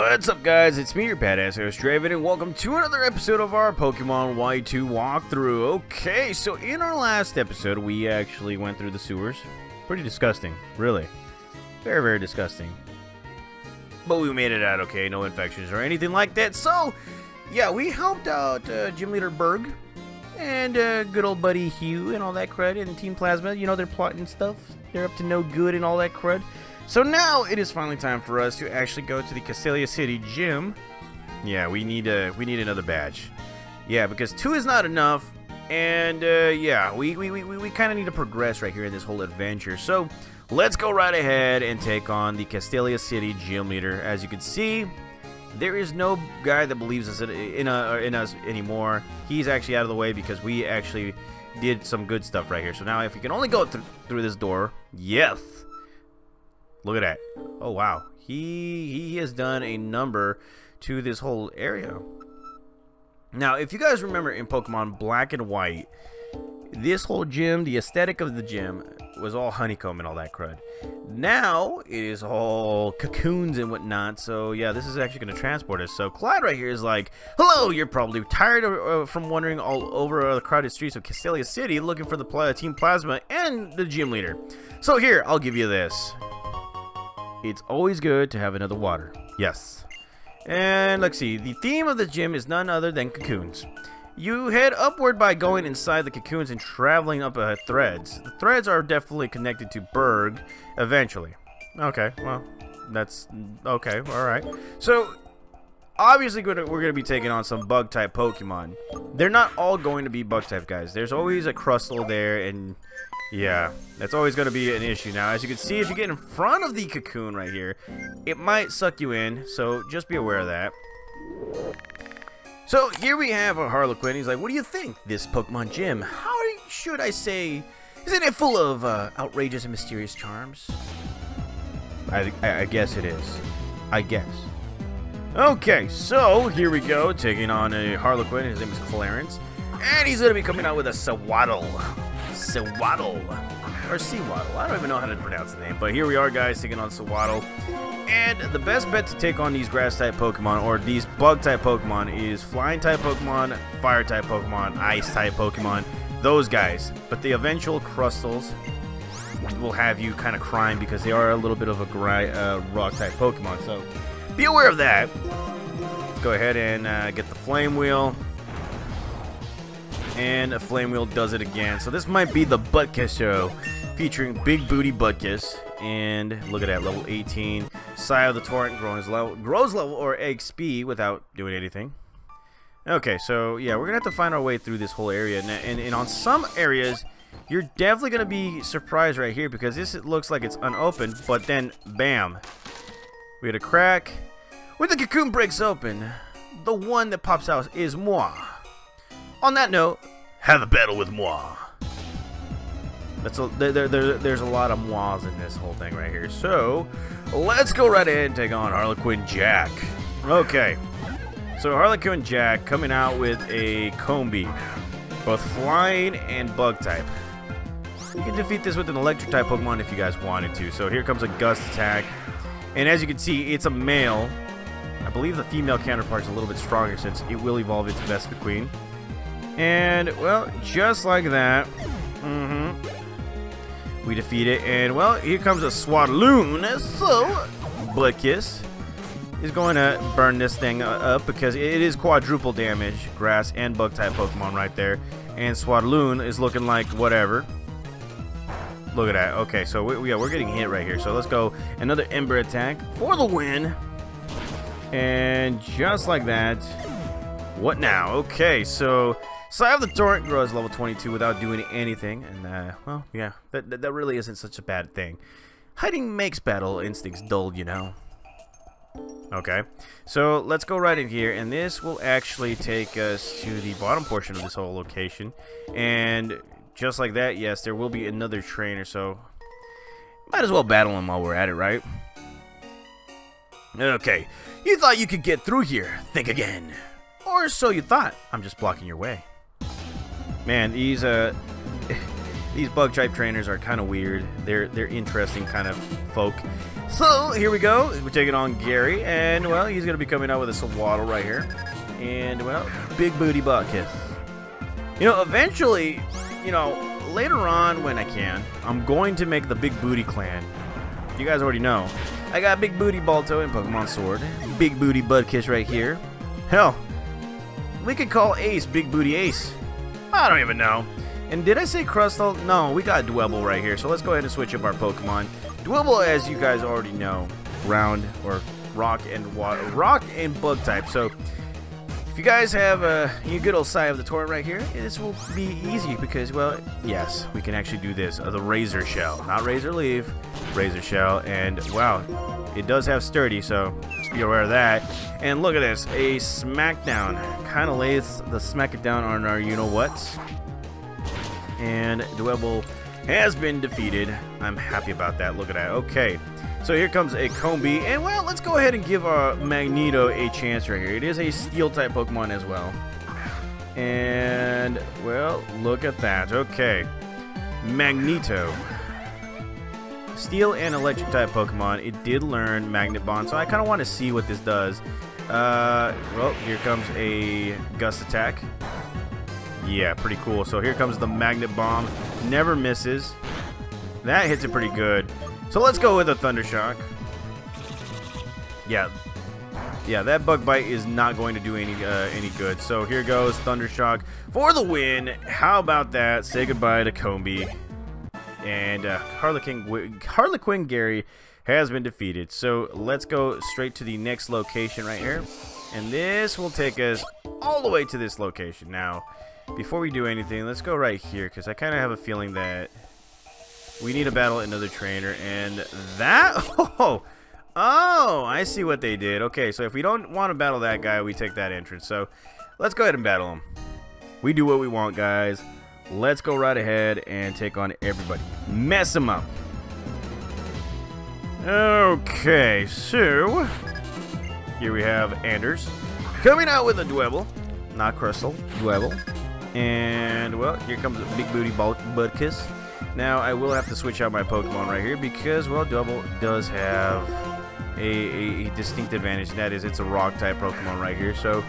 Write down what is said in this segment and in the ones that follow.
What's up guys, it's me, your badass host Draven, and welcome to another episode of our Pokemon White 2 walkthrough. Okay, so in our last episode, we actually went through the sewers. Pretty disgusting, really. Very, very disgusting. But we made it out okay, no infections or anything like that. So, yeah, we helped out uh, Gym Leader Burgh and uh, good old buddy Hugh and all that cred and Team Plasma. You know, they're plotting stuff. They're up to no good and all that crud. So now it is finally time for us to actually go to the Castelia City gym. Yeah, we need a we need another badge. Yeah, because two is not enough, and uh, yeah, we we, we, we kind of need to progress right here in this whole adventure. So let's go right ahead and take on the Castelia City gym leader. As you can see, there is no guy that believes us in, in, uh, in us anymore. He's actually out of the way because we actually did some good stuff right here. So now if we can only go th through this door, yes. Look at that. Oh, wow. He, he has done a number to this whole area. Now, if you guys remember in Pokemon Black and White, this whole gym, the aesthetic of the gym, was all honeycomb and all that crud. Now, it is all cocoons and whatnot, so yeah, this is actually going to transport us. So Clyde right here is like, Hello, you're probably tired of, uh, from wandering all over the crowded streets of Castelia City looking for the Team Plasma and the gym leader. So here, I'll give you this. It's always good to have another water. Yes. And let's see, the theme of the gym is none other than cocoons. You head upward by going inside the cocoons and traveling up uh, threads. The threads are definitely connected to Burgh eventually. Okay, well, that's okay, alright. So, obviously we're going to be taking on some bug type Pokemon. They're not all going to be bug type guys. There's always a Crustle there and yeah, that's always going to be an issue. Now, as you can see, if you get in front of the cocoon right here, it might suck you in, so just be aware of that. So, here we have a Harlequin. He's like, what do you think, this Pokemon gym? How should I say? Isn't it full of uh, outrageous and mysterious charms? I, I, I guess it is. I guess. Okay, so here we go, taking on a Harlequin. His name is Clarence. And he's going to be coming out with a Sewaddle. Sewaddle. Or Sewaddle. I don't even know how to pronounce the name. But here we are, guys, taking on Sewaddle. And the best bet to take on these grass-type Pokemon, or these bug-type Pokemon, is Flying-type Pokemon, Fire-type Pokemon, Ice-type Pokemon. Those guys. But the eventual Crustles will have you kind of crying because they are a little bit of a uh, rock-type Pokemon. So be aware of that. Let's go ahead and uh, get the Flame Wheel. And a Flame Wheel does it again. So this might be the Butt kiss show featuring Big Booty Butt Kiss. And look at that, level 18. Sigh of the Torrent grows level, grows level or XP without doing anything. Okay, so yeah, we're to have to find our way through this whole area. And, and, and on some areas, you're definitely to be surprised right here because this it looks like it's unopened. But then, bam, we had a crack. When the cocoon breaks open, the one that pops out is moi. On that note, have a battle with moi. That's a, there, there, there's a lot of mois in this whole thing right here. So, let's go right ahead and take on Harlequin Jack. Okay. So, Harlequin Jack coming out with a Combee. Both flying and bug type. You can defeat this with an electric type Pokemon if you guys wanted to. So, here comes a Gust attack. And as you can see, it's a male. I believe the female counterpart is a little bit stronger since it will evolve into Vespiquen. And, well, just like that, mm hmm we defeat it. And, well, here comes a Swadloon. So, Butkus is going to burn this thing up because it is quadruple damage, grass and bug type Pokemon right there. And Swadloon is looking like whatever. Look at that. Okay, so we, yeah, we're getting hit right here. So let's go another Ember attack for the win. And just like that. What now? Okay, so Sigh have the Torrent grows level 22 without doing anything, and, uh, well, yeah, that, that, that really isn't such a bad thing. Hiding makes battle instincts dull, you know. Okay, so let's go right in here, and this will actually take us to the bottom portion of this whole location. And just like that, yes, there will be another trainer, so might as well battle him while we're at it, right? Okay, you thought you could get through here. Think again. Or so you thought. I'm just blocking your way. Man, these uh these bug type trainers are kind of weird. They're they're interesting kind of folk. So here we go. We're taking on Gary, and well, he's gonna be coming out with a Sewaddle right here, and well, big booty butt kiss. You know, eventually, you know, later on when I can, I'm going to make the Big Booty Clan. You guys already know. I got Big Booty Balto and Pokemon Sword. Big Booty Butt Budkiss right here. Hell, we could call Ace Big Booty Ace. I don't even know. And did I say Crustle? No, we got Dwebble right here. So let's go ahead and switch up our Pokemon. Dwebble, as you guys already know, ground or rock and water, rock and bug type. So if you guys have a good old Sai of the Torrent right here, this will be easy because, well, yes, we can actually do this. Uh, the Razor Shell, not Razor Leaf, Razor Shell, and wow, it does have Sturdy, so be aware of that. And look at this, a Smackdown. Kind of lays the Smack it down on our you-know-whats and Dwebble has been defeated. I'm happy about that. Look at that. Okay, so here comes a Combee, and well, let's go ahead and give our Magneto a chance right here. It is a Steel-type Pokemon as well. And, well, look at that. Okay, Magneto. Steel and Electric type Pokemon. It did learn Magnet Bomb, so I kind of want to see what this does. Uh, well, here comes a Gust Attack. Yeah, pretty cool. So here comes the Magnet Bomb. Never misses. That hits it pretty good. So let's go with a Thunder Shock. Yeah. Yeah, that Bug Bite is not going to do any uh, any good. So here goes Thunder Shock for the win. How about that? Say goodbye to Combee. And uh, Harlequin, Harlequin Gary has been defeated. So let's go straight to the next location right here. And this will take us all the way to this location. Now, before we do anything, let's go right here, because I kind of have a feeling that we need to battle another trainer, and that... Oh! Oh! I see what they did. Okay, so if we don't want to battle that guy, we take that entrance. So, let's go ahead and battle him. We do what we want, guys. Let's go right ahead and take on everybody. Mess him up. Okay, so... Here we have Anders. Coming out with a Dwebble. Not Crustle. Dwebble. And, well, here comes a Big Booty Budkiss. Now, I will have to switch out my Pokemon right here because, well, Dwebble does have a, a, distinct advantage, and that is it's a Rock-type Pokemon right here. So,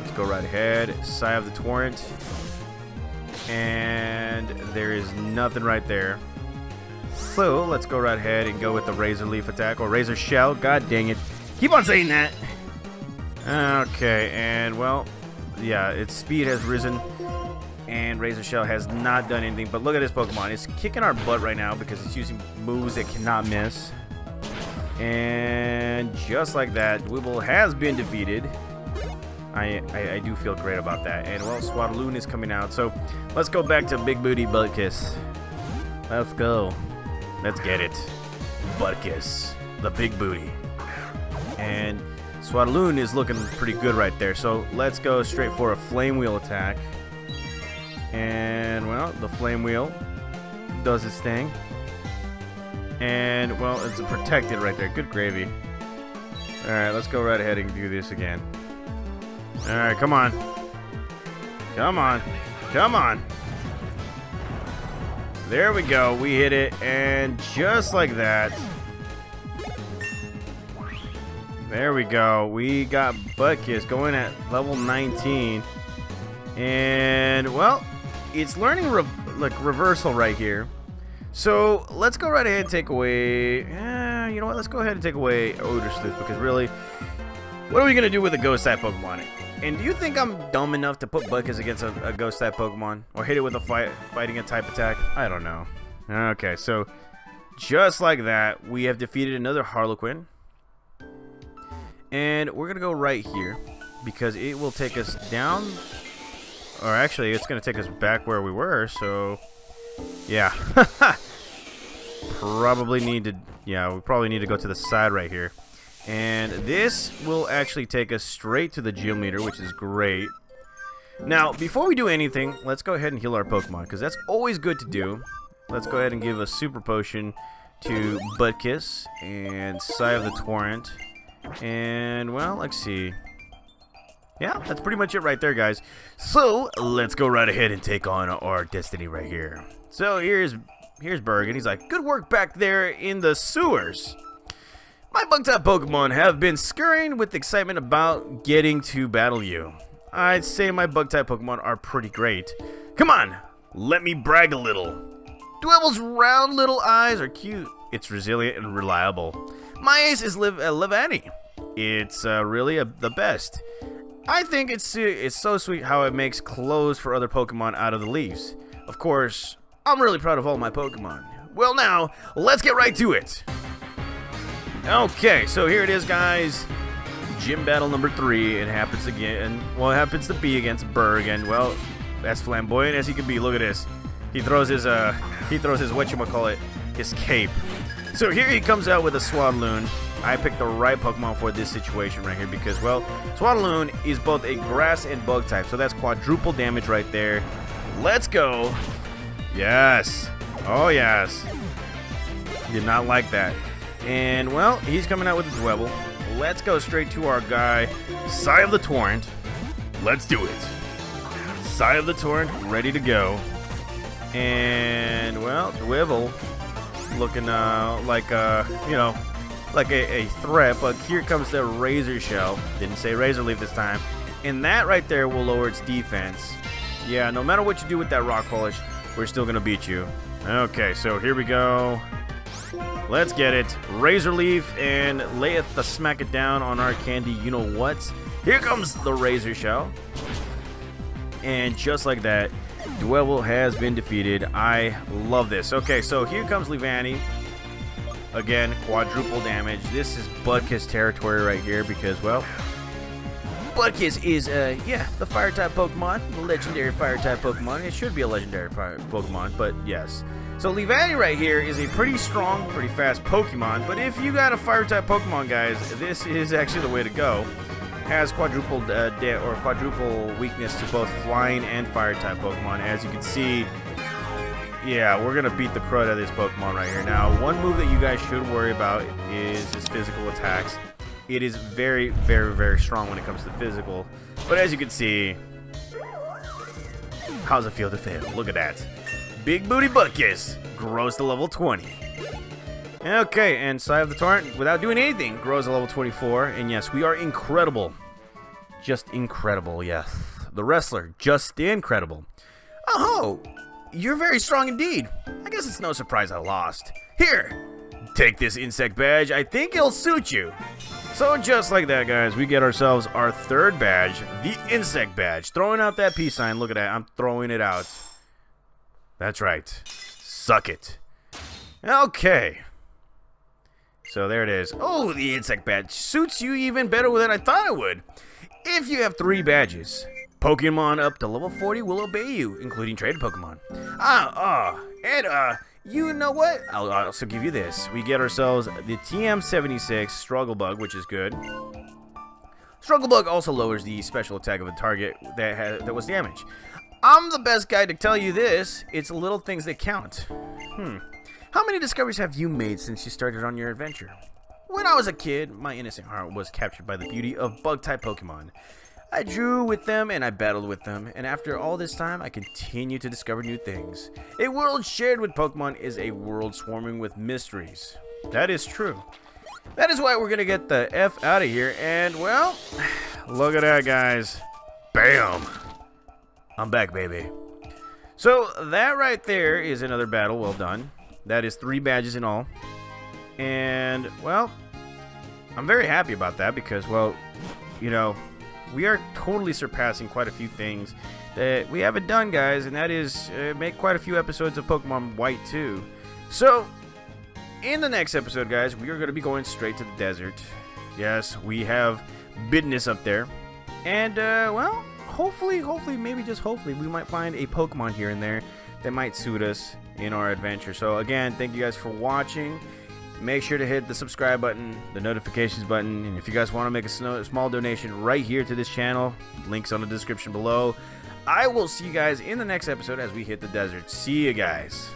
let's go right ahead. Sai of the Torrent. And there is nothing right there. So, let's go right ahead and go with the Razor Leaf attack, or Razor Shell. God dang it. Keep on saying that. Okay, and, well, yeah, its speed has risen and Razor Shell has not done anything. But look at this Pokemon. It's kicking our butt right now because it's using moves it cannot miss. And just like that, Dwebble has been defeated. I, I, I, do feel great about that. And well, Swadloon is coming out. So let's go back to Big Booty Butt Kiss. Let's go. Let's get it. Budkiss. The big booty. And Swadloon is looking pretty good right there. So let's go straight for a Flame Wheel attack. And, well, the flame wheel does its thing. And, well, it's protected right there. Good gravy. Alright, let's go right ahead and do this again. Alright, come on. Come on. Come on. There we go. We hit it. And just like that. There we go. We got Budkiss going at level 19. And, well, it's learning re like reversal right here. So let's go right ahead and take away. Eh, you know what? Let's go ahead and take away Odor Sleuth because really, what are we gonna do with a Ghost type Pokemon? And do you think I'm dumb enough to put Budkiss against a, a Ghost type Pokemon or hit it with a fight fighting a type attack? I don't know. Okay, so just like that, we have defeated another Harlequin. And we're going to go right here because it will take us down or actually, it's going to take us back where we were, so... Yeah. probably need to... Yeah, we probably need to go to the side right here. And this will actually take us straight to the gym leader, which is great. Now, before we do anything, let's go ahead and heal our Pokemon, because that's always good to do. Let's go ahead and give a Super Potion to Budkiss and Sai of the Torrent. And, well, let's see. Yeah, that's pretty much it right there, guys. So, let's go right ahead and take on our destiny right here. So, here's here's Burgh, and he's like, Good work back there in the sewers. My bug-type Pokemon have been scurrying with excitement about getting to battle you. I'd say my bug-type Pokemon are pretty great. Come on, let me brag a little. Dwebble's round little eyes are cute. It's resilient and reliable. My ace is Liv uh, Leavanny. It's uh, really a, the best. I think it's uh, it's so sweet how it makes clothes for other Pokemon out of the leaves. Of course, I'm really proud of all my Pokemon. Well now, let's get right to it. Okay, so here it is, guys. Gym battle number three. It happens again. Well, it happens to be against Burgh, and well, as flamboyant as he can be. Look at this. He throws his uh, he throws his what you call it, his cape. So here he comes out with a Swadloon. I picked the right Pokemon for this situation right here because, well, Swadloon is both a grass and bug type, so that's quadruple damage right there. Let's go. Yes. Oh, yes. Did not like that. And, well, he's coming out with a Dwebble. Let's go straight to our guy, Sigh of the Torrent. Let's do it. Sigh of the Torrent, ready to go. And, well, Dwebble looking uh, like, uh, you know, like a, a threat. But here comes the Razor Shell. Didn't say Razor Leaf this time. And that right there will lower its defense. Yeah, no matter what you do with that Rock Polish, we're still going to beat you. Okay, so here we go. Let's get it. Razor Leaf and layeth the smack it down on our candy. You know what? Here comes the Razor Shell. And just like that, Dwebble has been defeated. I love this. Okay, so here comes Leavanny. Again, quadruple damage. This is Budkiss territory right here because, well, Budkiss is, uh, yeah, the fire-type Pokemon. The legendary fire-type Pokemon. It should be a legendary fire Pokemon, but yes. So Leavanny right here is a pretty strong, pretty fast Pokemon, but if you got a fire-type Pokemon, guys, this is actually the way to go. Has quadruple uh, or quadruple weakness to both flying and fire-type Pokemon. As you can see, yeah, we're gonna beat the crud out of this Pokemon right here. Now, one move that you guys should worry about is his physical attacks. It is very, very, very strong when it comes to physical. But as you can see, how's it feel to fail? Look at that. Big Booty Budkiss grows to level 20. Okay, and Sigh of the Torrent, without doing anything, grows to level 24. And yes, we are incredible. Just incredible, yes. The wrestler, just incredible. Oh, you're very strong indeed. I guess it's no surprise I lost. Here, take this insect badge. I think it'll suit you. So just like that, guys, we get ourselves our third badge, the insect badge. Throwing out that peace sign. Look at that. I'm throwing it out. That's right. Suck it. Okay. So there it is. Oh, the insect badge suits you even better than I thought it would. If you have three badges, Pokemon up to level 40 will obey you, including traded Pokemon. Ah, ah, and uh, you know what? I'll also give you this. We get ourselves the TM76 Struggle Bug, which is good. Struggle Bug also lowers the special attack of a target that has, that was damaged. I'm the best guy to tell you this. It's little things that count. Hmm. How many discoveries have you made since you started on your adventure? When I was a kid, my innocent heart was captured by the beauty of bug-type Pokemon. I drew with them and I battled with them, and after all this time, I continue to discover new things. A world shared with Pokemon is a world swarming with mysteries. That is true. That is why we're gonna get the F out of here, and well, look at that, guys. Bam! I'm back, baby. So that right there is another battle well done. That is three badges in all. And, well, I'm very happy about that because, well, you know, we are totally surpassing quite a few things that we haven't done, guys, and that is uh, make quite a few episodes of Pokemon White 2. So, in the next episode, guys, we are going to be going straight to the desert. Yes, we have business up there. And, uh, well, hopefully, hopefully, maybe just hopefully, we might find a Pokemon here and there that might suit us in our adventure. So again, thank you guys for watching. Make sure to hit the subscribe button, the notifications button, and if you guys want to make a small donation right here to this channel, links on the description below. I will see you guys in the next episode as we hit the desert. See you guys.